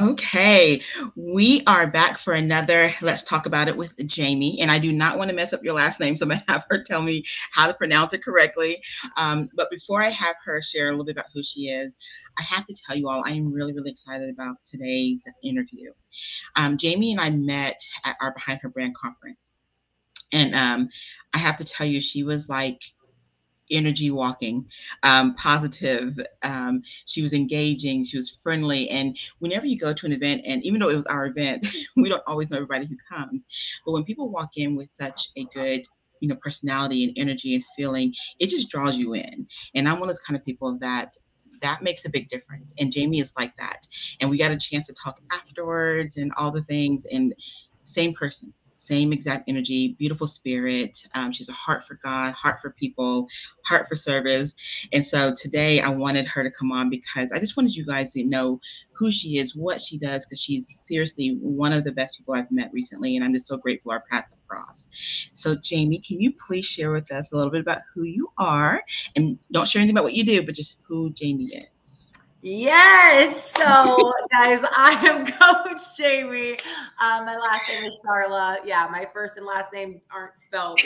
Okay, we are back for another Let's Talk About It with Jayme. And I do not want to mess up your last name, so I'm going to have her tell me how to pronounce it correctly. Um, but before I have her share a little bit about who she is, I have to tell you all I am really, really excited about today's interview. Um, Jayme and I met at our Behind Her Brand conference. And um, I have to tell you, she was like energy walking, um, positive. Um, she was engaging. She was friendly. And whenever you go to an event, and even though it was our event, we don't always know everybody who comes. But when people walk in with such a good you know personality and energy and feeling it just draws you in and i'm one of those kind of people that that makes a big difference and jayme is like that and we got a chance to talk afterwards and all the things and same person same exact energy, beautiful spirit. Um, she's a heart for God, heart for people, heart for service. And so today I wanted her to come on because I just wanted you guys to know who she is, what she does, because she's seriously one of the best people I've met recently. And I'm just so grateful our paths have crossed. So, Jayme, can you please share with us a little bit about who you are? And don't share anything about what you do, but just who Jayme is. Yes. So, guys, I am Coach Jayme. Um, my last name is Shiarla. Yeah, my first and last name aren't spelled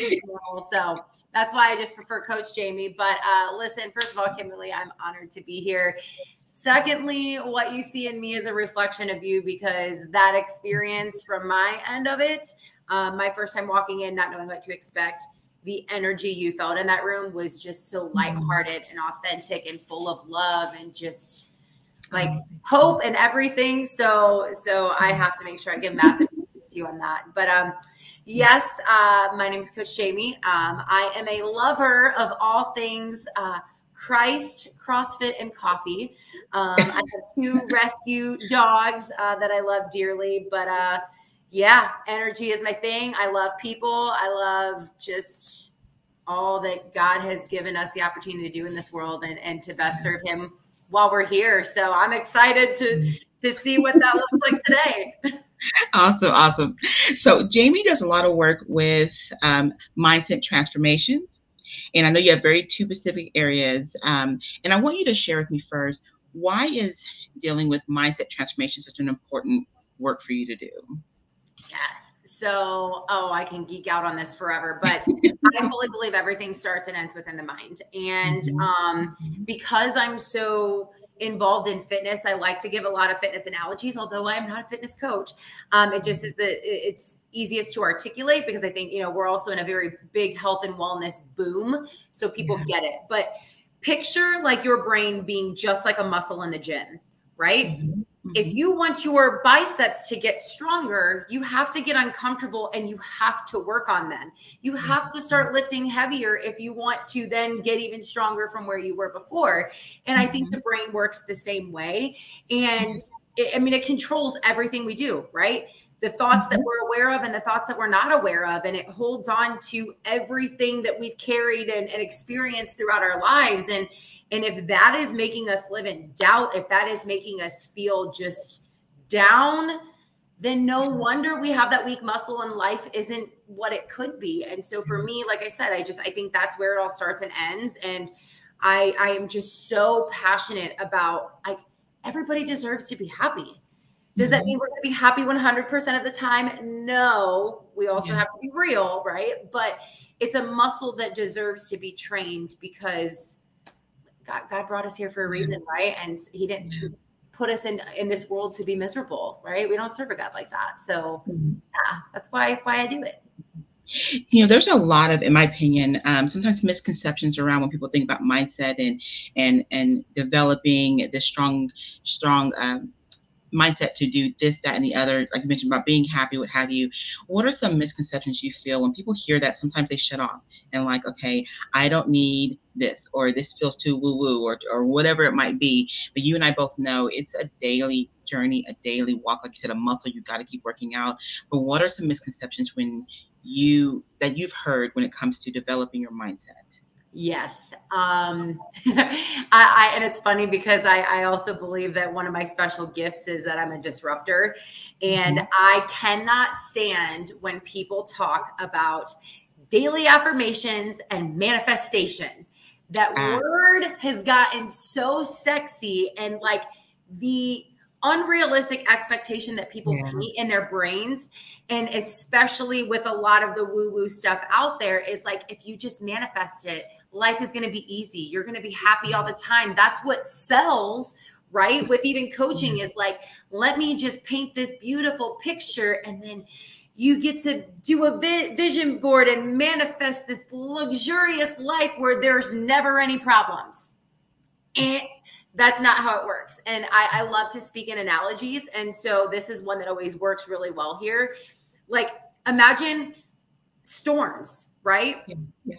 so that's why I just prefer Coach Jayme. But uh, listen, first of all, Kimberly, I'm honored to be here. Secondly, what you see in me is a reflection of you because that experience from my end of it, um, my first time walking in, not knowing what to expect, the energy you felt in that room was just so mm-hmm. lighthearted and authentic and full of love and just like hope and everything. So so I mm-hmm. have to make sure I give massive to you on that. But um yes, uh, my name is Coach Jayme. Um, I am a lover of all things uh, Christ, CrossFit, and coffee. Um, I have two rescue dogs uh, that I love dearly, but uh, yeah, energy is my thing. I love people. I love just all that God has given us the opportunity to do in this world and, and to best serve him while we're here. So I'm excited to to see what that looks like today. Awesome, awesome. So Jayme does a lot of work with um, mindset transformations, and I know you have very two specific areas. Um, and I want you to share with me first why is dealing with mindset transformation such an important work for you to do? Yes. So, oh, I can geek out on this forever, but I fully believe everything starts and ends within the mind. And mm-hmm. um, because I'm so involved in fitness, I like to give a lot of fitness analogies, although I'm not a fitness coach. Um, it just is the it's easiest to articulate because I think you know we're also in a very big health and wellness boom, so people yeah. get it. But picture like your brain being just like a muscle in the gym, right? Mm-hmm if mm-hmm. you want your biceps to get stronger, you have to get uncomfortable and you have to work on them. You have to start lifting heavier if you want to then get even stronger from where you were before. And I think the mm-hmm. brain works the same way. And it, I mean, it controls everything we do, right? The thoughts that mm-hmm. we're aware of and the thoughts that we're not aware of. And it holds on to everything that we've carried and, and experienced throughout our lives. And and if that is making us live in doubt, if that is making us feel just down, then no wonder we have that weak muscle and life isn't what it could be. And so for me, like I said, I just I think that's where it all starts and ends. And I I am just so passionate about like everybody deserves to be happy. Does that mm-hmm. mean we're going to be happy 100% of the time? No. We also yeah. have to be real, right? But it's a muscle that deserves to be trained because God, God brought us here for a reason, right? And He didn't put us in in this world to be miserable, right? We don't serve a God like that. So mm-hmm. yeah, that's why why I do it. You know, there's a lot of, in my opinion, um, sometimes misconceptions around when people think about mindset and and and developing this strong strong um, mindset to do this, that, and the other, like you mentioned about being happy, what have you. What are some misconceptions you feel when people hear that? Sometimes they shut off and like, okay, I don't need this, or this feels too woo woo, or or whatever it might be. But you and I both know it's a daily journey, a daily walk. Like you said, a muscle you got to keep working out. But what are some misconceptions when you that you've heard when it comes to developing your mindset? Yes. Um, I, I, and it's funny because I, I also believe that one of my special gifts is that I'm a disruptor. And mm-hmm. I cannot stand when people talk about daily affirmations and manifestation. That uh. word has gotten so sexy and like the unrealistic expectation that people yeah. paint in their brains and especially with a lot of the woo woo stuff out there is like if you just manifest it life is going to be easy you're going to be happy all the time that's what sells right with even coaching is like let me just paint this beautiful picture and then you get to do a vision board and manifest this luxurious life where there's never any problems and that's not how it works. And I, I love to speak in analogies. And so this is one that always works really well here. Like imagine storms, right? Yeah. yeah.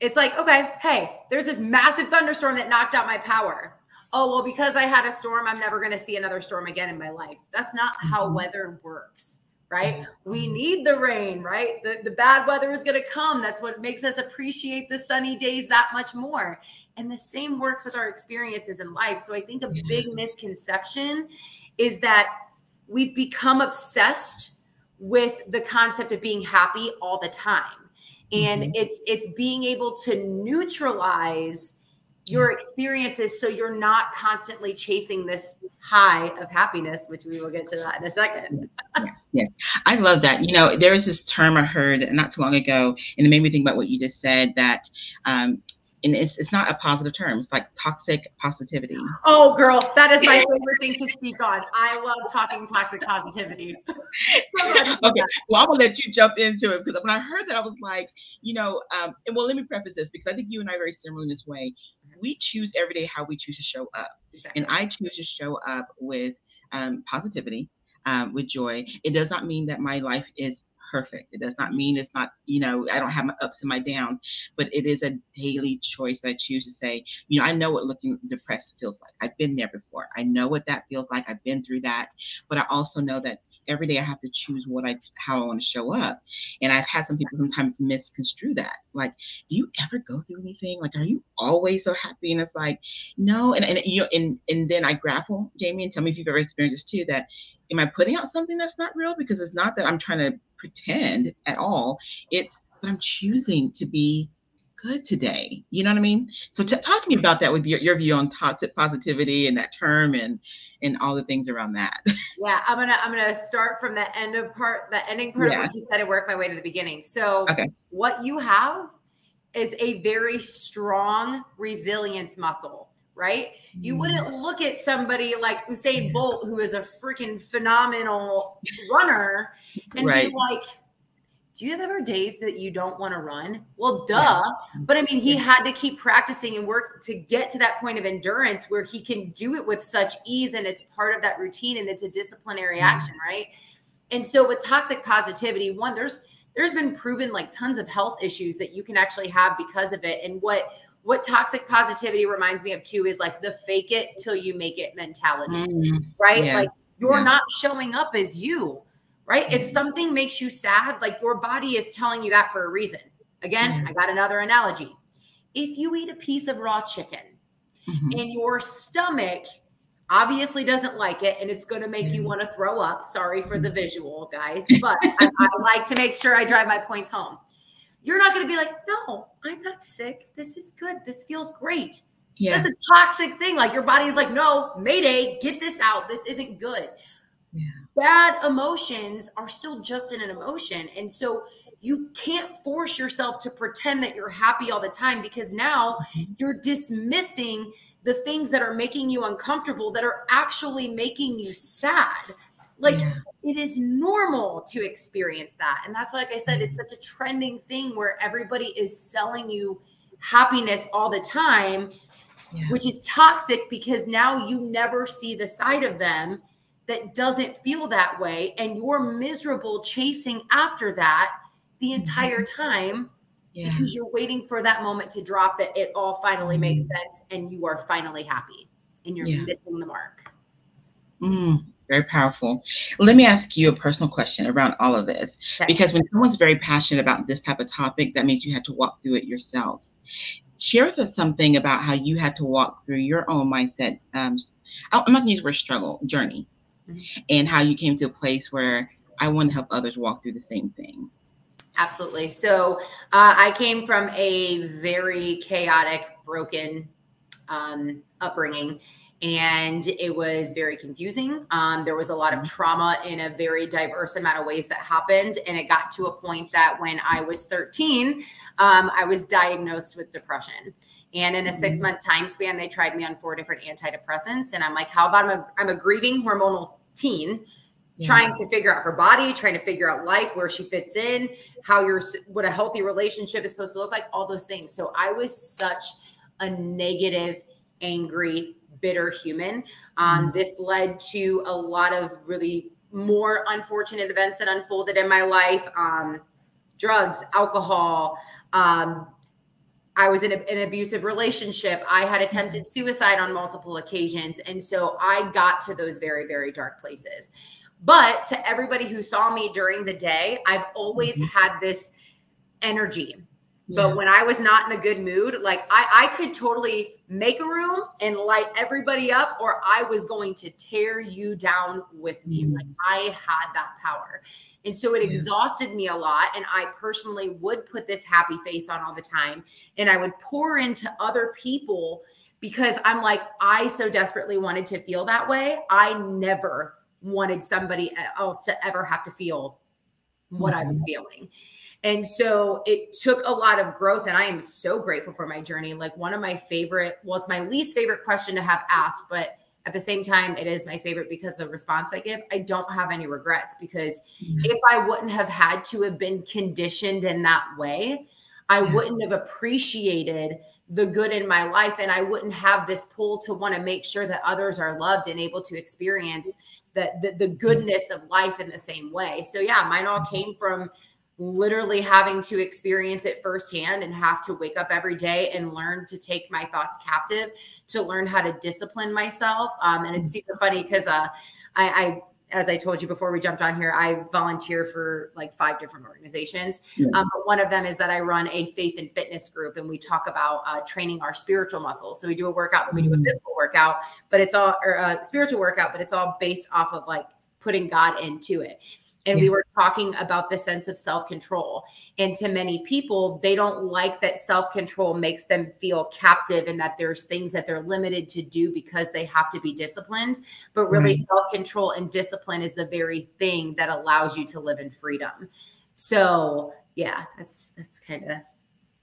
It's like, okay, hey, there's this massive thunderstorm that knocked out my power. Oh, well, because I had a storm, I'm never going to see another storm again in my life. That's not how mm-hmm. weather works, right? We need the rain, right? The, the bad weather is going to come. That's what makes us appreciate the sunny days that much more. And the same works with our experiences in life. So I think a big misconception is that we've become obsessed with the concept of being happy all the time. And mm-hmm. it's it's being able to neutralize your experiences so you're not constantly chasing this high of happiness which we will get to that in a second. Yes. Yes. I love that. You know there was this term i heard not too long ago and it made me think about what you just said that um, and it's, it's not a positive term. It's like toxic positivity. Oh, girl, that is my favorite thing to speak on. I love talking toxic positivity. okay, well, I'm gonna let you jump into it because when I heard that, I was like, you know, um, and well, let me preface this because I think you and I are very similar in this way. We choose every day how we choose to show up, exactly. and I choose to show up with um, positivity, um, with joy. It does not mean that my life is perfect. It does not mean it's not, you know, I don't have my ups and my downs, but it is a daily choice that I choose to say, you know, I know what looking depressed feels like. I've been there before. I know what that feels like. I've been through that. But I also know that every day I have to choose what I how I want to show up. And I've had some people sometimes misconstrue that. Like, do you ever go through anything? Like, are you always so happy? And it's like, no. And and you know, and and then I grapple, Jayme, and tell me if you've ever experienced this too, that am I putting out something that's not real? Because it's not that I'm trying to pretend at all. It's but I'm choosing to be good today. You know what I mean? So t- talk to me mm-hmm. about that with your, your view on toxic positivity and that term and and all the things around that. yeah, I'm gonna I'm gonna start from the end of part the ending part yeah. of what you said and work my way to the beginning. So okay. what you have is a very strong resilience muscle right? You wouldn't mm. look at somebody like Usain Bolt, who is a freaking phenomenal runner, and right. be like, do you have ever days that you don't want to run? Well, duh. Yeah. But I mean, he had to keep practicing and work to get to that point of endurance where he can do it with such ease and it's part of that routine and it's a disciplinary mm-hmm. action, right? And so with toxic positivity, one, there's there's been proven like tons of health issues that you can actually have because of it. And what what toxic positivity reminds me of too is like the fake it till you make it mentality, mm-hmm. right? Yeah. Like you're yeah. not showing up as you, right? Mm-hmm. If something makes you sad, like your body is telling you that for a reason. Again, mm-hmm. I got another analogy. If you eat a piece of raw chicken mm-hmm. and your stomach obviously doesn't like it and it's going to make you want to throw up, sorry for the mm-hmm. visual, guys, but I, I like to make sure I drive my points home you're not going to be like, no, I'm not sick. This is good. This feels great. Yeah. That's a toxic thing. Like your body is like, no, mayday, get this out. This isn't good. Yeah. Bad emotions are still just in an emotion. And so you can't force yourself to pretend that you're happy all the time because now mm-hmm. you're dismissing the things that are making you uncomfortable that are actually making you sad. Like yeah. it is normal to experience that. And that's why, like I said, it's such a trending thing where everybody is selling you happiness all the time, yeah. which is toxic because now you never see the side of them that doesn't feel that way. And you're miserable chasing after that the mm-hmm. entire time. Yeah. Because you're waiting for that moment to drop that it all finally makes mm-hmm. sense and you are finally happy and you're missing the mark. Mm, very powerful. Let me ask you a personal question around all of this. Okay. Because when someone's very passionate about this type of topic, that means you had to walk through it yourself. Share with us something about how you had to walk through your own mindset. Um, I'm not going to use the word struggle, journey, mm-hmm. and how you came to a place where I want to help others walk through the same thing. Absolutely. So uh, I came from a very chaotic, broken um, upbringing and it was very confusing. Um, there was a lot of trauma in a very diverse amount of ways that happened. And it got to a point that when I was 13, um, I was diagnosed with depression. And in a six mm-hmm. month time span, they tried me on four different antidepressants. And I'm like, how about I'm a, I'm a grieving hormonal teen yeah. trying to figure out her body, trying to figure out life, where she fits in, how you're, what a healthy relationship is supposed to look like, all those things. So I was such a negative, angry, bitter human. Um, mm-hmm. This led to a lot of really more unfortunate events that unfolded in my life um, drugs, alcohol. Um, I was in a, an abusive relationship. I had attempted mm-hmm. suicide on multiple occasions. And so I got to those very, very dark places. But to everybody who saw me during the day, I've always mm-hmm. had this energy but when I was not in a good mood, like I, I could totally make a room and light everybody up, or I was going to tear you down with me. Mm. Like I had that power. And so it exhausted me a lot. And I personally would put this happy face on all the time. And I would pour into other people because I'm like, I so desperately wanted to feel that way. I never wanted somebody else to ever have to feel what. I was mm-hmm. feeling. And so it took a lot of growth. And I am so grateful for my journey. Like one of my favorite, well, it's my least favorite question to have asked, but at the same time, it is my favorite because the response I give, I don't have any regrets because mm-hmm. if I wouldn't have had to have been conditioned in that way, I wouldn't have appreciated the good in my life and I wouldn't have this pull to want to make sure that others are loved and able to experience the, the, the goodness of life in the same way. So yeah, mine all mm-hmm. came from literally having to experience it firsthand and have to wake up every day and learn to take my thoughts captive to learn how to discipline myself um, and it's mm. super funny because uh, I, I as I told you before we jumped on here, I volunteer for like five different organizations. Yeah. Um, but one of them is that I run a faith and fitness group, and we talk about uh, training our spiritual muscles. So we do a workout, but we do a mm. physical workout, but it's all or a uh, spiritual workout, but it's all based off of like putting God into it and yeah. we were talking about the sense of self-control and to many people they don't like that self-control makes them feel captive and that there's things that they're limited to do because they have to be disciplined but really right. self-control and discipline is the very thing that allows you to live in freedom so yeah that's that's kind of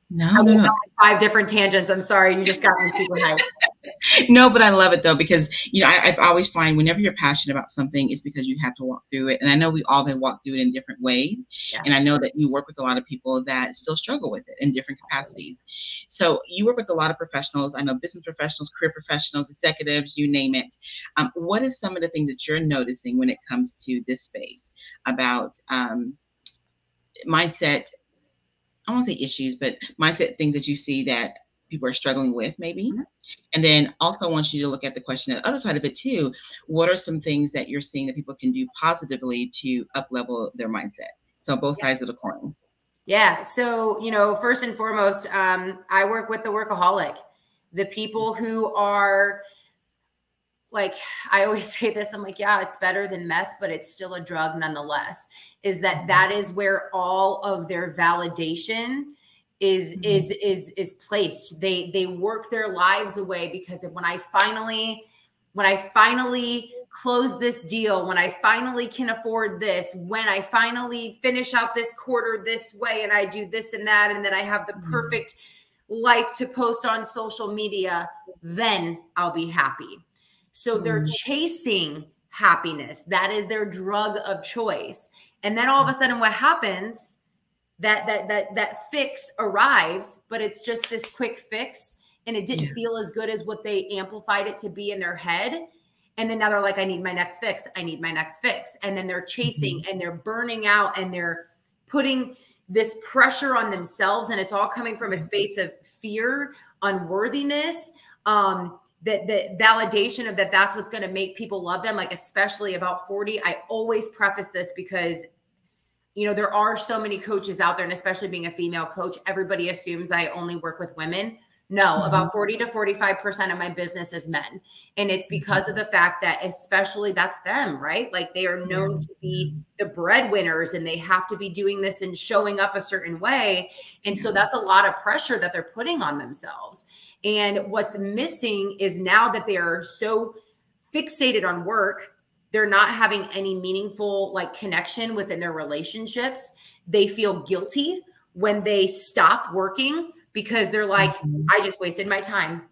no, no, no. five different tangents. I'm sorry, you just got me super high. no, but I love it though because you know I, I always find whenever you're passionate about something, it's because you have to walk through it, and I know we all have walked through it in different ways, yeah. and I know that you work with a lot of people that still struggle with it in different capacities. So you work with a lot of professionals. I know business professionals, career professionals, executives, you name it. Um, what is some of the things that you're noticing when it comes to this space about um, mindset I won't say issues, but mindset things that you see that people are struggling with, maybe. Mm-hmm. And then also I want you to look at the question at the other side of it too. What are some things that you're seeing that people can do positively to up level their mindset? So both yeah. sides of the coin. Yeah. So, you know, first and foremost, um, I work with the workaholic, the people who are like I always say this I'm like yeah it's better than meth but it's still a drug nonetheless is that mm-hmm. that is where all of their validation is mm-hmm. is is is placed they they work their lives away because when I finally when I finally close this deal when I finally can afford this when I finally finish out this quarter this way and I do this and that and then I have the mm-hmm. perfect life to post on social media then I'll be happy so they're mm. chasing happiness. That is their drug of choice. And then all of a mm. sudden what happens that that that that fix arrives, but it's just this quick fix and it didn't yeah. feel as good as what they amplified it to be in their head. And then now they're like I need my next fix. I need my next fix. And then they're chasing mm-hmm. and they're burning out and they're putting this pressure on themselves and it's all coming from a mm-hmm. space of fear, unworthiness, um that the validation of that that's what's going to make people love them like especially about 40 i always preface this because you know there are so many coaches out there and especially being a female coach everybody assumes i only work with women. No mm-hmm. about 40 to 45% of my business is men and it's because mm-hmm. of the fact that especially that's them right? Like they are known to be the breadwinners and they have to be doing this and showing up a certain way and so that's a lot of pressure that they're putting on themselves And what's missing is now that they are so fixated on work, they're not having any meaningful like connection within their relationships. They feel guilty when they stop working because they're like, mm-hmm. I just wasted my time.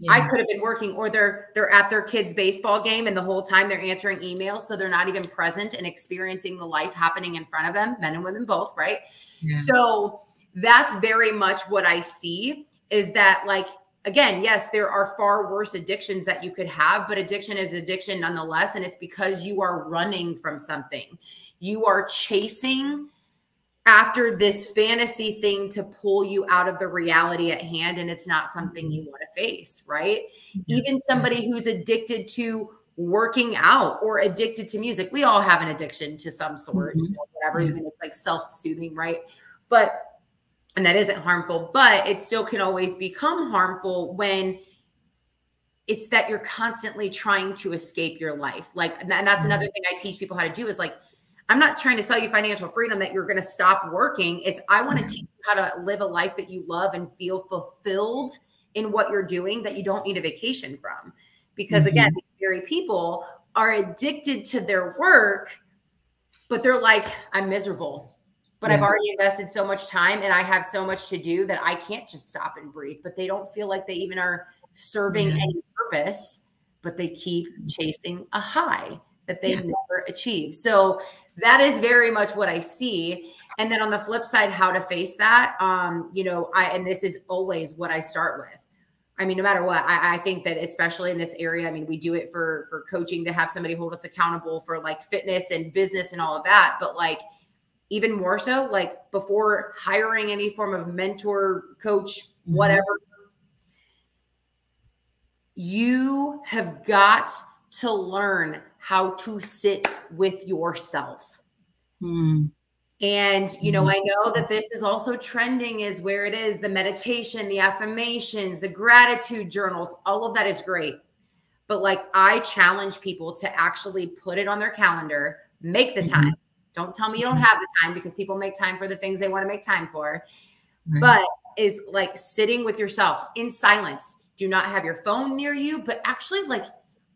Yeah. I could have been working, or they're they're at their kids' baseball game and the whole time they're answering emails, so they're not even present and experiencing the life happening in front of them, men and women both, right? Yeah. So that's very much what I see is that like again, yes, there are far worse addictions that you could have, but addiction is addiction nonetheless. And it's because you are running from something. You are chasing after this fantasy thing to pull you out of the reality at hand. And it's not something mm-hmm. you want to face, right? Mm-hmm. Even somebody who's addicted to working out or addicted to music, we all have an addiction to some sort, mm-hmm. you know, whatever, mm-hmm. even it's like self soothing, right? But and that isn't harmful, but it still can always become harmful when it's that you're constantly trying to escape your life. Like, and that's mm-hmm. another thing I teach people how to do is like, I'm not trying to sell you financial freedom that you're going to stop working. Is I want to mm-hmm. teach you how to live a life that you love and feel fulfilled in what you're doing that you don't need a vacation from. Because mm-hmm. again, these very people are addicted to their work, but they're like, I'm miserable but yeah. I've already invested so much time and I have so much to do that I can't just stop and breathe. But they don't feel like they even are serving yeah. any purpose, but they keep chasing a high that they yeah. never achieve. So that is very much what I see. And then on the flip side, how to face that, um, you know, I and this is always what I start with. I mean, no matter what, I, I, think that especially in this area, I mean, we do it for for coaching to have somebody hold us accountable for like fitness and business and all of that. But like even more so like before hiring any form of mentor coach mm-hmm. whatever you have got to learn how to sit with yourself mm. and you know mm-hmm. i know that this is also trending is where it is the meditation the affirmations the gratitude journals all of that is great but like i challenge people to actually put it on their calendar make the mm-hmm. time don't tell me you don't have the time because people make time for the things they want to make time for. Right. But is like sitting with yourself in silence. Do not have your phone near you, but actually like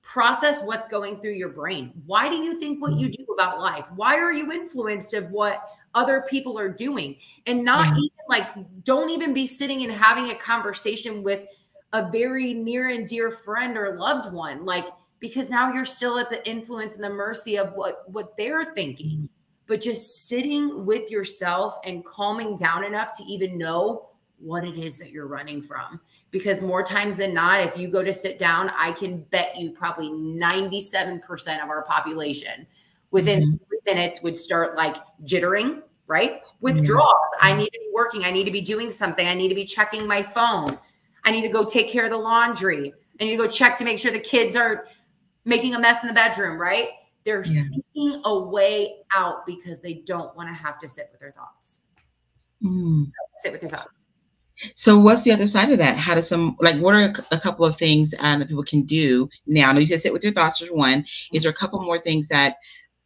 process what's going through your brain. Why do you think what you mm-hmm. do about life? Why are you influenced of what other people are doing? And not mm-hmm. even like don't even be sitting and having a conversation with a very near and dear friend or loved one like because now you're still at the influence and the mercy of what what they're thinking but just sitting with yourself and calming down enough to even know what it is that you're running from. Because more times than not, if you go to sit down, I can bet you probably 97% of our population within mm-hmm. three minutes would start like jittering, right? Withdrawals. Mm-hmm. I need to be working. I need to be doing something. I need to be checking my phone. I need to go take care of the laundry. I need to go check to make sure the kids are making a mess in the bedroom, right? They're yeah. seeking a way out because they don't want to have to sit with their thoughts. Mm. sit with your thoughts. So, what's the other side of that? How does some like what are a couple of things um, that people can do now? I know you said sit with your thoughts for one. Is there a couple more things that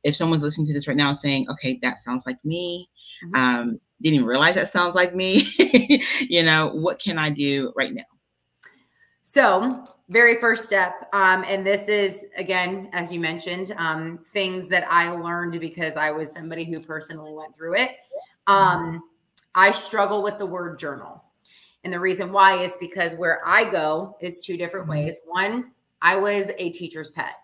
if someone's listening to this right now saying, okay, that sounds like me, mm-hmm. um, didn't even realize that sounds like me, you know, what can I do right now? So, very first step, um, and this is again, as you mentioned, um, things that I learned because I was somebody who personally went through it. Um, I struggle with the word journal. And the reason why is because where I go is two different mm-hmm. ways. One, I was a teacher's pet.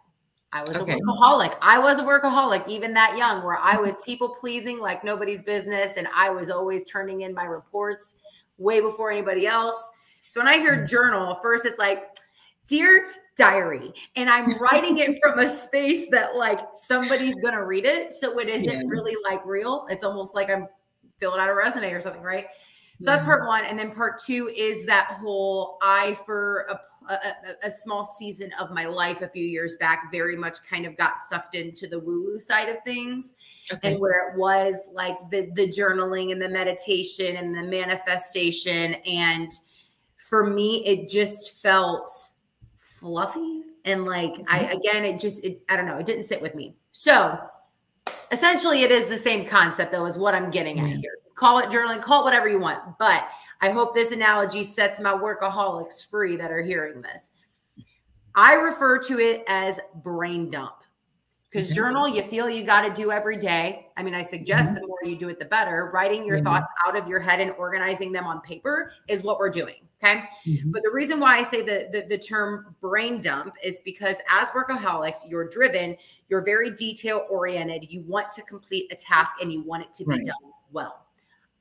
I was okay. a workaholic. I was a workaholic, even that young, where I was people pleasing like nobody's business. And I was always turning in my reports way before anybody else. So when I hear journal, first it's like, dear diary, and I'm writing it from a space that like somebody's gonna read it. So it isn't yeah. really like real. It's almost like I'm filling out a resume or something, right? So that's mm-hmm. part one. And then part two is that whole I for a a, a, small season of my life a few years back very much kind of got sucked into the woo woo side of things okay. and where it was like the the journaling and the meditation and the manifestation and for me, it just felt fluffy. And like, I, mm-hmm. again, it just, it, I don't know, it didn't sit with me. So essentially, it is the same concept, though, as what I'm getting at here. Call it journaling, call it whatever you want. But I hope this analogy sets my workaholics free that are hearing this. I refer to it as brain dump because mm-hmm. journal you feel you got to do every day. I mean, I suggest mm-hmm. the more you do it, the better. Writing your mm-hmm. thoughts out of your head and organizing them on paper is what we're doing. Okay. Mm-hmm. But the reason why I say the, the, the term brain dump is because as workaholics, you're driven, you're very detail oriented. You want to complete a task and you want it to be right. done well.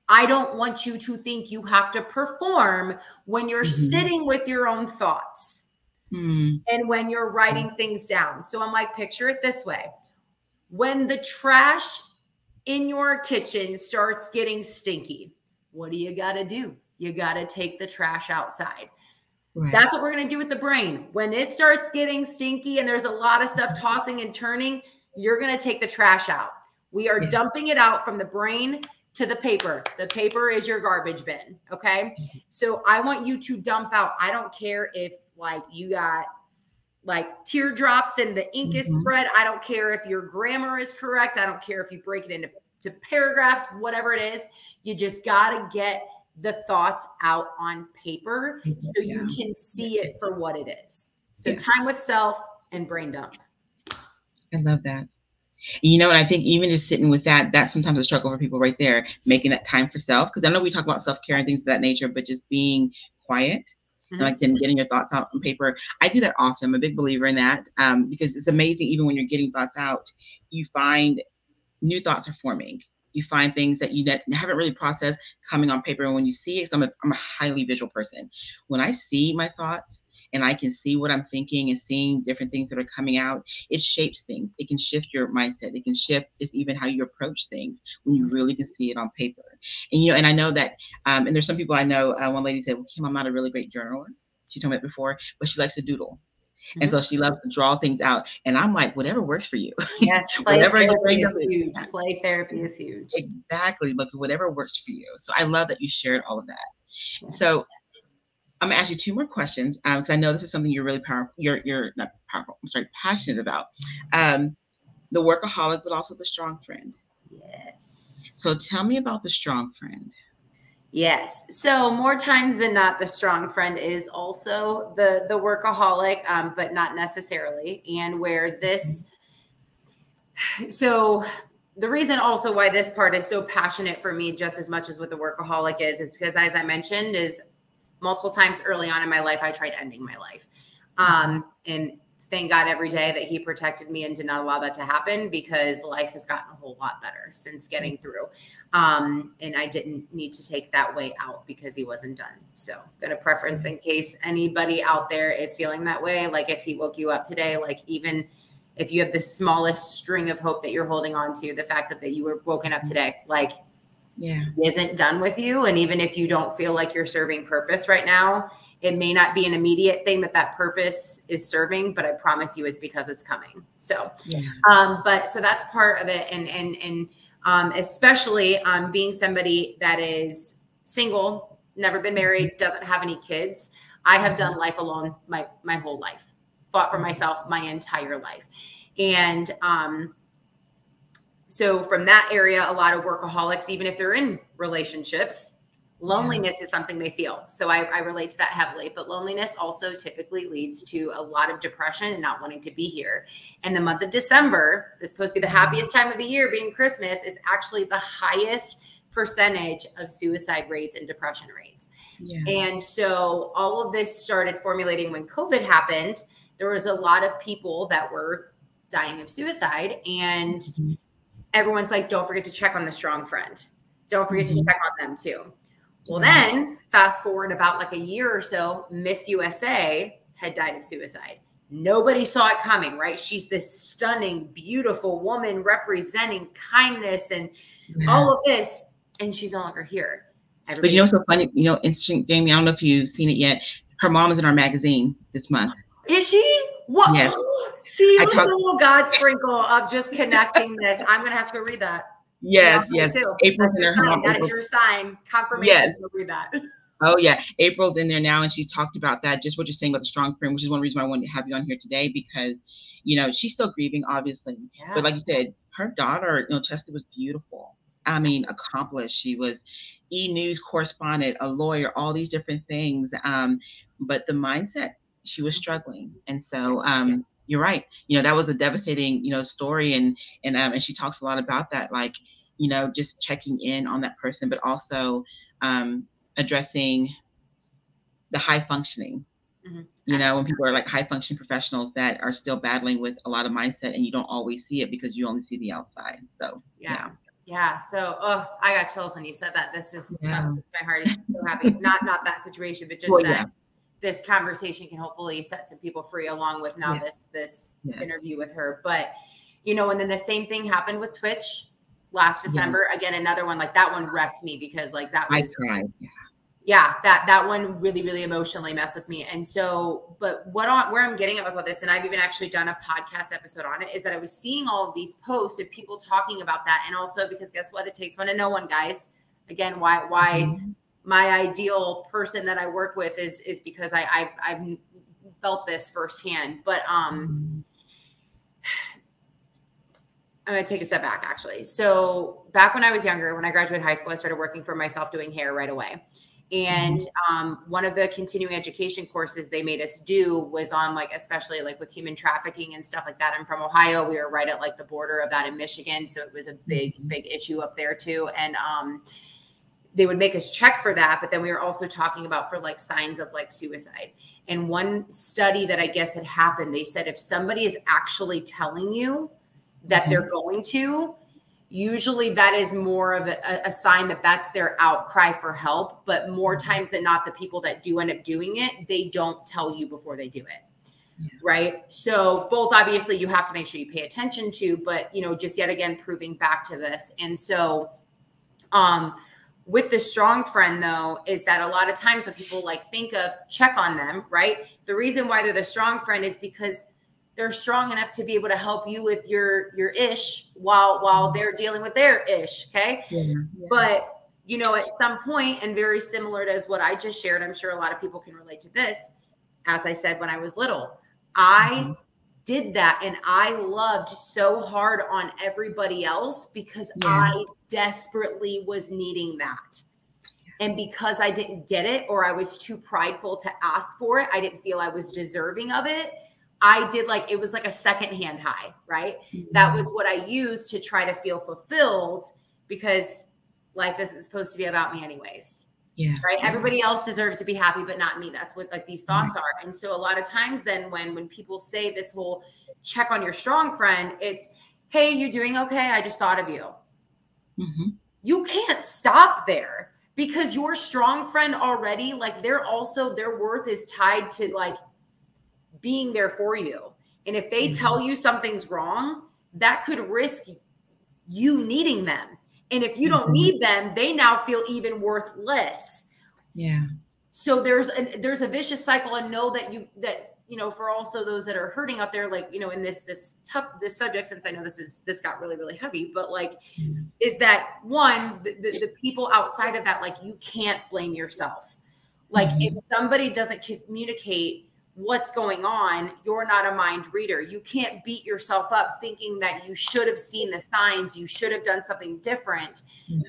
I don't want you to think you have to perform when you're mm-hmm. sitting with your own thoughts mm. and when you're writing things down. So I'm like, picture it this way when the trash in your kitchen starts getting stinky, what do you got to do? You got to take the trash outside. Right. That's what we're going to do with the brain. When it starts getting stinky and there's a lot of stuff tossing and turning, you're going to take the trash out. We are yeah. dumping it out from the brain to the paper. The paper is your garbage bin. Okay. So I want you to dump out. I don't care if like you got like teardrops and the ink mm-hmm. is spread. I don't care if your grammar is correct. I don't care if you break it into to paragraphs, whatever it is. You just got to get the thoughts out on paper so yeah. you can see it for what it is. So yeah. time with self and brain dump. I love that. You know, and I think even just sitting with that, that's sometimes a struggle for people right there, making that time for self. Because I know we talk about self care and things of that nature, but just being quiet Mm-hmm. like I said, getting your thoughts out on paper. I do that often. I'm a big believer in that um, because it's amazing. Even when you're getting thoughts out, you find new thoughts are forming you find things that you haven't really processed coming on paper. And when you see it, I'm a, I'm a highly visual person. When I see my thoughts and I can see what I'm thinking and seeing different things that are coming out, it shapes things. It can shift your mindset. It can shift just even how you approach things when you really can see it on paper. And you know, and I know that, um, and there's some people I know. Uh, one lady said, "Well, Kim, I'm not a really great journaler." She told me it before, but she likes to doodle. Mm-hmm. And so she loves to draw things out. And I'm like, whatever works for you. Yes, play whatever therapy is huge. Play therapy is huge. Exactly. Look, whatever works for you. So I love that you shared all of that. Yeah. So I'm gonna ask you two more questions because um, I know this is something you're really powerful. You're you're not powerful. I'm sorry, passionate about. Um, the workaholic, but also the strong friend. Yes. So tell me about the strong friend. Yes. So more times than not, the strong friend is also the the workaholic, um, but not necessarily. And where this, so the reason also why this part is so passionate for me, just as much as what the workaholic is, is because as I mentioned, is multiple times early on in my life, I tried ending my life, um, and thank God every day that He protected me and did not allow that to happen because life has gotten a whole lot better since getting through. Um, and I didn't need to take that way out because he wasn't done. So, gonna preference in case anybody out there is feeling that way. Like if he woke you up today, like even if you have the smallest string of hope that you're holding on to, the fact that, that you were woken up today, like yeah, isn't done with you. And even if you don't feel like you're serving purpose right now, it may not be an immediate thing that that purpose is serving, but I promise you it's because it's coming. So, yeah. um, but so that's part of it. And, and, and, um, especially um, being somebody that is single, never been married, mm-hmm. doesn't have any kids. I have done life alone my my whole life, fought for myself my entire life, and um, so from that area, a lot of workaholics, even if they're in relationships, Loneliness is something they feel. So I, I, relate to that heavily. But loneliness also typically leads to a lot of depression and not wanting to be here. And the month of December is supposed to be the happiest time of the year, being Christmas, is actually the highest percentage of suicide rates and depression rates. Yeah. And so all of this started formulating when COVID happened. There was a lot of people that were dying of suicide. And mm-hmm. everyone's like, don't forget to check on the strong friend. Don't forget mm-hmm. to check on them too. Well, mm-hmm. then fast forward about like a year or so, Miss USA had died of suicide. Nobody saw it coming, right? She's this stunning, beautiful woman representing kindness and yeah. all of this, and she's no longer here. Everybody's but you know, so funny, you know, interesting, Jayme. I don't know if you've seen it yet. Her mom is in our magazine this month. Is she? What? Yes. See, I talk- a little God sprinkle of just connecting this. I'm gonna have to go read that. Yes, yes. April's in there. Sign. That is your sign. Confirmation. Yes. Read that. Oh yeah, April's in there now, and she's talked about that. Just what you're saying about the strong frame, which is one reason why I wanted to have you on here today because, you know, she's still grieving, obviously. Yeah. But like you said, her daughter, you know, Cheslie was beautiful. I mean, accomplished. She was e news correspondent, a lawyer, all these different things. Um, but the mindset, she was struggling. And so, um, you're right. You know, that was a devastating, you know, story. And, and, um, and she talks a lot about that, like, you know, just checking in on that person, but also, um, addressing the high functioning. Mm-hmm. You know, when people are like high functioning professionals that are still battling with a lot of mindset and you don't always see it because you only see the outside. So, yeah. yeah. Yeah. So, oh, I got chills when you said that. That's just yeah. my heart is so happy. not not that situation, but just well, that. This conversation can hopefully set some people free, along with now yes. this this yes. interview with her. But you know, and then the same thing happened with Twitch last December. Yeah. Again, another one like that one wrecked me because like that was I cried. Yeah yeah, that that one really really emotionally messed with me. And so, but what on where I'm getting at with all this, and I've even actually done a podcast episode on it, is that I was seeing all of these posts of people talking about that, and also because guess what, it takes one to know one, guys. Again, why why mm-hmm. My ideal person that I work with is is because I I've, I've felt this firsthand. But um, I'm going to take a step back actually. So, back when I was younger, when I graduated high school, I started working for myself doing hair right away. And mm-hmm. um, one of the continuing education courses they made us do was on like, especially like with human trafficking and stuff like that. I'm from Ohio. We were right at like the border of that in Michigan. So it was a big, mm-hmm. big issue up there too. And um, they would make us check for that. But then we were also talking about for like signs of like suicide. And one study that I guess had happened, they said if somebody is actually telling you that mm-hmm. they're going to, usually that is more of a, a, sign that that's their outcry for help but more mm-hmm. times than not the people that do end up doing it they don't tell you before they do it yeah. right so both obviously you have to make sure you pay attention to but you know just yet again proving back to this and so um with the strong friend though is that a lot of times when people like think of check on them right the reason why they're the strong friend is because they're strong enough to be able to help you with your your ish while while they're dealing with their ish okay yeah, yeah. but you know at some point and very similar to as what i just shared i'm sure a lot of people can relate to this as i said when i was little i mm-hmm. Did that and i loved so hard on everybody else because yeah. i desperately was needing that and because i didn't get it or i was too prideful to ask for it i didn't feel i was deserving of it I did like it was like a secondhand high, right? Mm-hmm. That was what I used to try to feel fulfilled because life isn't supposed to be about me anyways. Yeah. Right. Everybody else deserves to be happy, but not me. That's what like these thoughts mm-hmm. are. And so a lot of times then when when people say this whole check on your strong friend, it's hey, you doing okay? I just thought of you. Mm-hmm. You can't stop there because your strong friend already, like they're also their worth is tied to like being there for you. And if they mm-hmm. tell you something's wrong, that could risk you needing them. And if you don't mm-hmm. need them, they now feel even worthless. Yeah. So there's a there's a vicious cycle and know that you that you know for also those that are hurting out there like you know in this this tough this subject since i know this is this got really really heavy but like mm-hmm. is that one the, the, the, people outside of that like you can't blame yourself like mm-hmm. if somebody doesn't communicate what's going on, you're not a mind reader. You can't beat yourself up thinking that you should have seen the signs, you should have done something different. Yeah.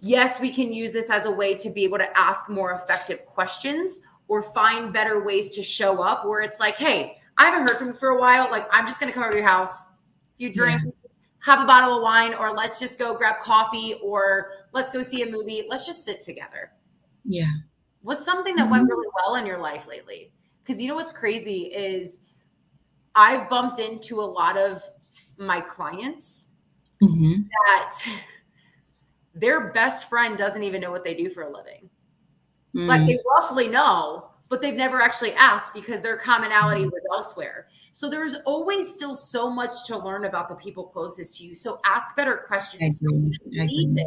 Yes, we can use this as a way to be able to ask more effective questions or find better ways to show up where it's like, hey, I haven't heard from you for a while. Like, I'm just going to come over to your house. You drink, yeah. have a bottle of wine, or let's just go grab coffee, or let's go see a movie. Let's just sit together. Yeah. What's something that mm-hmm. went really well in your life lately? Because you know what's crazy is I've bumped into a lot of my clients mm-hmm. that their best friend doesn't even know what they do for a living. Mm. Like they roughly know, but they've never actually asked because their commonality mm-hmm. was elsewhere. So there's always still so much to learn about the people closest to you. So ask better questions. Leave it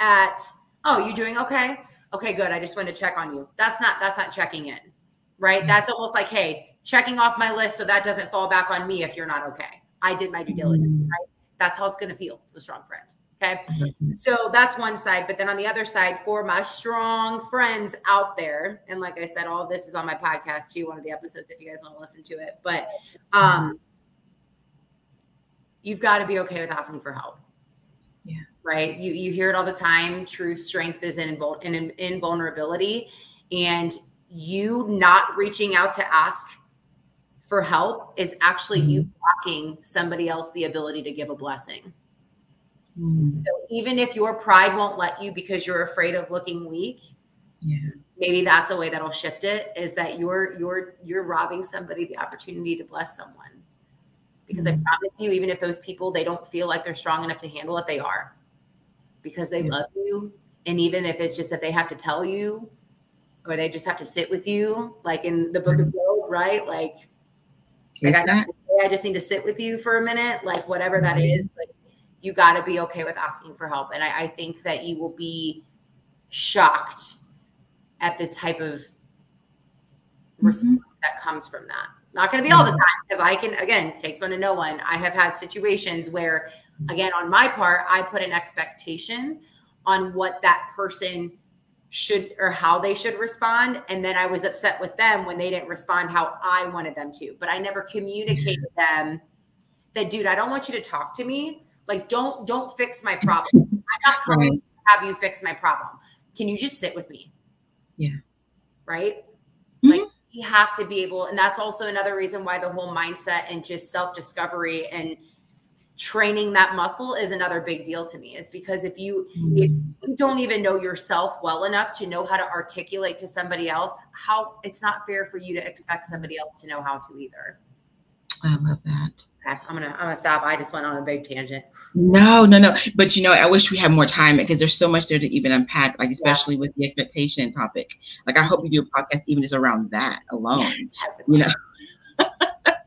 at, oh, you doing okay? Okay, good. I just wanted to check on you. That's not that's not checking in right? Mm-hmm. That's almost like, hey, checking off my list so that doesn't fall back on me if you're not okay. I did my due diligence, mm-hmm. right? That's how it's going to feel to the strong friend. Okay. Mm-hmm. So that's one side. But then on the other side, for my strong friends out there, and like I said, all of this is on my podcast too, one of the episodes if you guys want to listen to it. But um you've got to be okay with asking for help. Yeah. right? You you hear it all the time. True strength is in in, in vulnerability, and you not reaching out to ask for help is actually mm-hmm. you blocking somebody else the ability to give a blessing. Mm-hmm. So even if your pride won't let you because you're afraid of looking weak, yeah. maybe that's a way that'll shift it is that you're you're you're robbing somebody the opportunity to bless someone. Because mm-hmm. I promise you, even if those people they don't feel like they're strong enough to handle it, they are. Because they yeah. love you. And even if it's just that they have to tell you or they just have to sit with you, like in the book of Job, right? Like like I, I, just need to sit with you for a minute, like whatever that mm-hmm. is. But you got to be okay with asking for help. And I, I, think that you will be shocked at the type of mm-hmm. response that comes from that. Not going to be all the mm-hmm. time because I can, again, takes one to know one. I have had situations where, again, on my part, I put an expectation on what that person should or how they should respond. And then i was upset with them when they didn't respond how i wanted them to but i never communicated them that dude i don't want you to talk to me. Like don't don't fix my problem. I'm not coming right. to have you fix my problem. Can you just sit with me? Yeah. Right? Mm-hmm. like you have to be able and that's also another reason why the whole mindset and just self discovery and training that muscle is another big deal to me is because if you if mm. you don't even know yourself well enough to know how to articulate to somebody else how it's not fair for you to expect somebody else to know how to either. I love that. Okay, i'm gonna i'm gonna stop. I just went on a big tangent. No no no. But you know i wish we had more time because there's so much there to even unpack like especially yeah. with the expectation topic. Like i hope you do a podcast even just around that alone. Yes, you know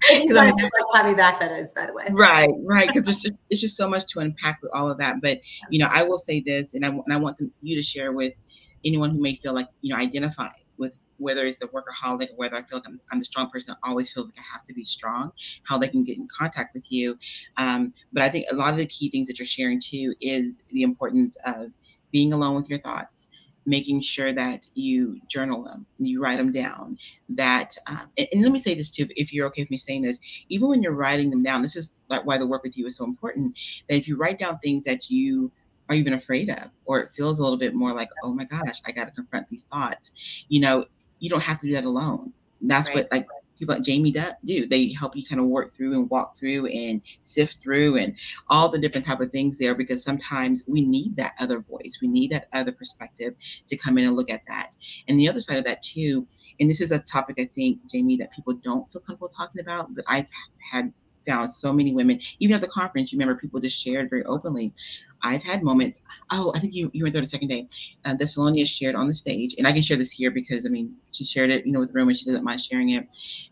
because I mean, how me back that is, by the way. Right, right. Because there's just, it's just so much to unpack with all of that. But you know, I will say this, and I and I want you to share with anyone who may feel like you know identify with whether it's the workaholic or whether I feel like I'm, I'm the strong person always feels like I have to be strong, how they can get in contact with you. Um, but I think a lot of the key things that you're sharing too is the importance of being alone with your thoughts, making sure that you journal them, you write them down. That, um, and, and, let me say this too, if you're okay with me saying this, even when you're writing them down, this is like why the work with you is so important. That if you write down things that you are even afraid of, or it feels a little bit more like, oh my gosh, I got to confront these thoughts, you know, you don't have to do that alone. That's right. what like people like Jayme do. They help you kind of work through and walk through and sift through and all the different type of things there because sometimes we need that other voice. We need that other perspective to come in and look at that. And the other side of that too, and this is a topic I think, Jayme, that people don't feel comfortable talking about, but I've had found so many women, even at the conference, you remember people just shared very openly. I've had moments. Oh, I think you, you were there the second day. Uh, Thessalonia shared on the stage, and I can share this here because I mean she shared it, you know, with the room, and she doesn't mind sharing it.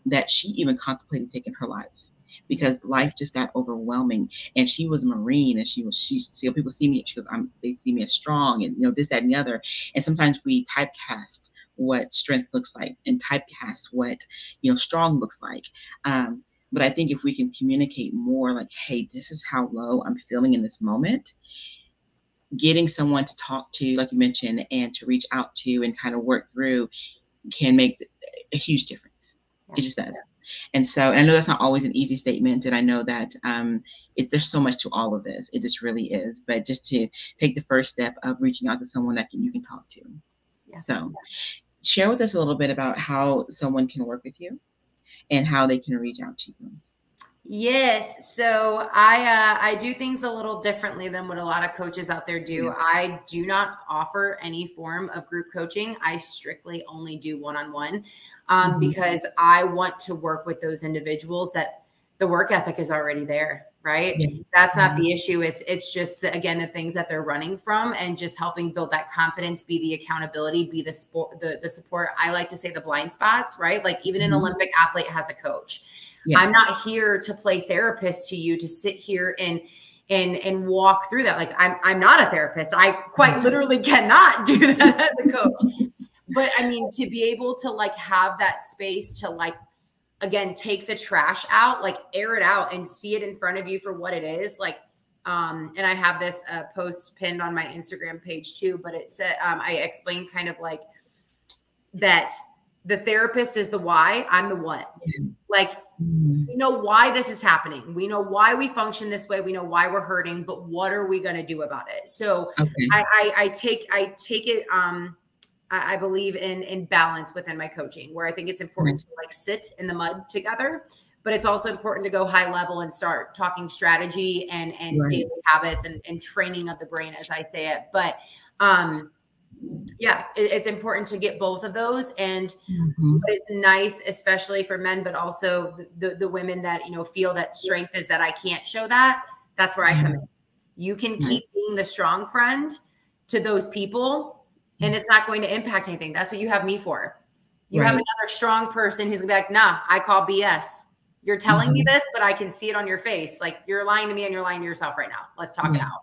That she even contemplated taking her life because life just got overwhelming. And she was a Marine, and she was she see people see me. She goes, I'm, they see me as strong, and you know this, that, and the other. And sometimes we typecast what strength looks like, and typecast what you know strong looks like. Um, but I think if we can communicate more, like, hey, this is how low I'm feeling in this moment, getting someone to talk to, like you mentioned, and to reach out to and kind of work through can make a huge difference. Yeah. It just does. And so I know that's not always an easy statement, and I know that um, it's there's so much to all of this. It just really is. But just to take the first step of reaching out to someone that can, you can talk to. Yeah. So, share with us a little bit about how someone can work with you and how they can reach out to you. Yes. So I uh, I do things a little differently than what a lot of coaches out there do. Yeah. I do not offer any form of group coaching. I strictly only do one on one um because I want to work with those individuals that the work ethic is already there right? Yeah. that's not the issue. It's it's just the, again the things that they're running from and just helping build that confidence be the accountability be the sport the, the support. I like to say the blind spots right? Like even mm-hmm. an olympic athlete has a coach. Yeah. i'm not here to play therapist to you to sit here and and and walk through that. Like i'm i'm not a therapist. I quite mm-hmm. literally cannot do that as a coach. But i mean to be able to like have that space to like again take the trash out like air it out and see it in front of you for what it is like um and i have this uh, post pinned on my instagram page too but it said um, i explained kind of like that the therapist is the why, I'm the what. Like mm-hmm. we know why this is happening. We know why we function this way. We know why we're hurting, but what are we going to do about it? So okay. I, I, I take I take it um I, I believe in in balance within my coaching where I think it's important mm-hmm. to like sit in the mud together but it's also important to go high level and start talking strategy and and right. daily habits and, and training of the brain as i say it but um yeah it, it's important to get both of those and mm-hmm. it's nice especially for men but also the, the, the women that you know feel that strength is that i can't show that that's where i come in you can keep being the strong friend to those people and it's not going to impact anything that's what you have me for you right. have another strong person who's gonna be like nah i call bs you're telling mm-hmm. me this, but I can see it on your face. Like you're lying to me and you're lying to yourself right now. Let's talk yeah. it out.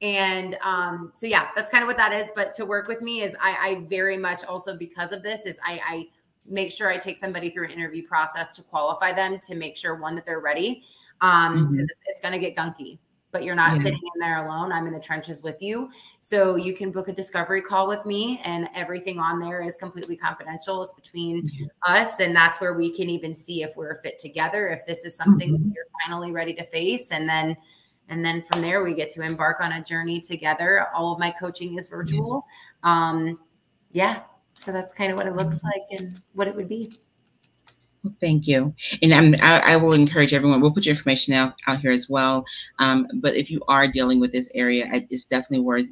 And um, so yeah, that's kind of what that is. But to work with me is I, I very much also because of this is I, I make sure I take somebody through an interview process to qualify them to make sure one that they're ready. Um, mm-hmm. it's, it's going to get gunky but you're not yeah. sitting in there alone. I'm in the trenches with you. So you can book a discovery call with me, and everything on there is completely confidential. It's between mm-hmm. us. And that's where we can even see if we're fit together, if this is something mm-hmm. you're finally ready to face. And then and then from there we get to embark on a journey together all of my coaching is virtual um yeah so that's kind of what it looks mm-hmm. like and what it would be well, thank you. And I'm, I, I, will encourage everyone, we'll put your information out, out here as well. Um, but if you are dealing with this area, it's definitely worth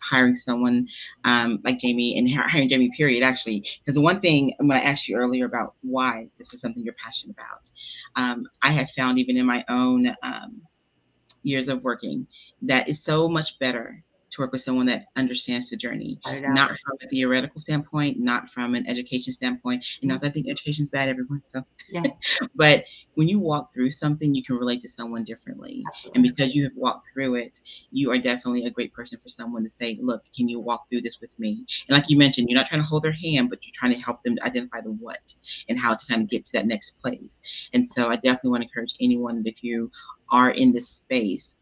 hiring someone um, like Jayme and hiring Jayme, period, actually. Because one thing when I asked you earlier about why this is something you're passionate about, um, I have found even in my own um, years of working that it's so much better to work with someone that understands the journey, not from a theoretical standpoint, not from an education standpoint. And not that I think education is bad, everyone. So, yeah. but when you walk through something, you can relate to someone differently. Absolutely. And because you have walked through it, you are definitely a great person for someone to say, look, can you walk through this with me? And like you mentioned, you're not trying to hold their hand, but you're trying to help them to identify the what and how to kind of get to that next place. And so I definitely want to encourage anyone that if you are in this space,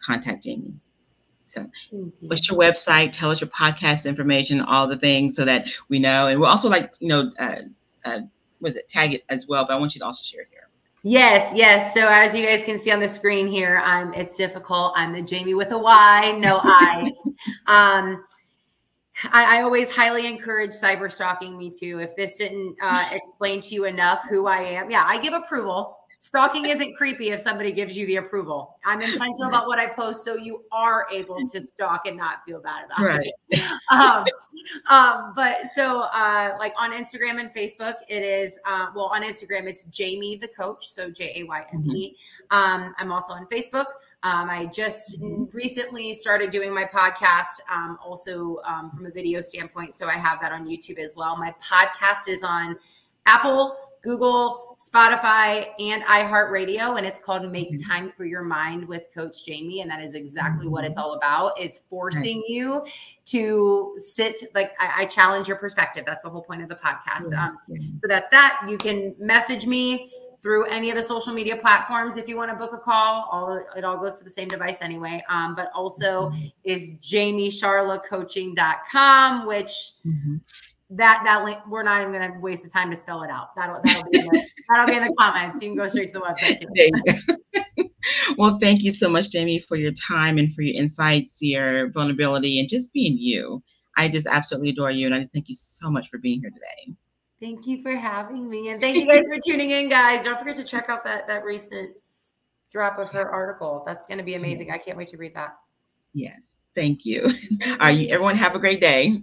contact Jayme. So, what's your website? Tell us your podcast information, all the things, so that we know. And we'll also like, you know, uh, uh, was it tag it as well? But I want you to also share it here. Yes, yes. So as you guys can see on the screen here, I'm. It's difficult. I'm the Jayme with a Y, no eyes. Um, I, I, always highly encourage cyber stalking me too. If this didn't uh, explain to you enough who I am, yeah, I give approval stalking isn't creepy if somebody gives you the approval. I'm intentional about what I post so you are able to stalk and not feel bad about right. it. Um, um, but so uh, like on Instagram and Facebook, it is uh, well on Instagram it's Jayme the coach, so J A Y M E. Mm-hmm. Um, I'm also on Facebook. Um, I just recently started doing my podcast, um, also um, from a video standpoint. So I have that on YouTube as well. My podcast is on Apple, Google, Spotify, and iHeartRadio, and it's called Make mm-hmm. Time for Your Mind with Coach Jayme. And that is exactly what it's mm-hmm. all about. It's forcing nice. you to sit, like, I, I, challenge your perspective. That's the whole point of the podcast. Um, so that's that. You can message me through any of the social media platforms if you want to book a call all it all goes to the same device anyway um, but also mm-hmm. is jaymeshiarlacoaching.com which mm-hmm that that link we're not even going to waste the time to spell it out. That'll that'll be in the, that'll be in the comments. You can go straight to the website too. well thank you so much jayme for your time and for your insights your vulnerability and just being you. I just absolutely adore you and i just thank you so much for being here today. Thank you for having me and thank you guys for tuning in guys. Don't forget to check out that that recent drop of her article. That's going to be amazing. I can't wait to read that. Yes. Thank you. All right everyone have a great day